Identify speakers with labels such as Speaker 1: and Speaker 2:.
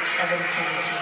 Speaker 1: knowledge of infinity.